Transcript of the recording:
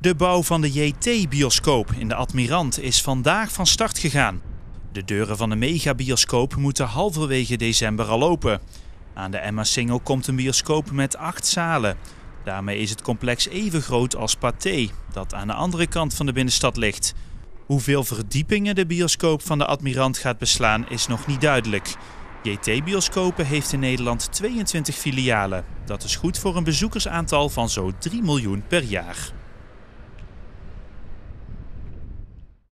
De bouw van de JT-bioscoop in de Admirant is vandaag van start gegaan. De deuren van de megabioscoop moeten halverwege december al open. Aan de Emma Singel komt een bioscoop met acht zalen. Daarmee is het complex even groot als Pathé, dat aan de andere kant van de binnenstad ligt. Hoeveel verdiepingen de bioscoop van de Admirant gaat beslaan is nog niet duidelijk. JT-bioscopen heeft in Nederland 22 filialen. Dat is goed voor een bezoekersaantal van zo'n 3 miljoen per jaar.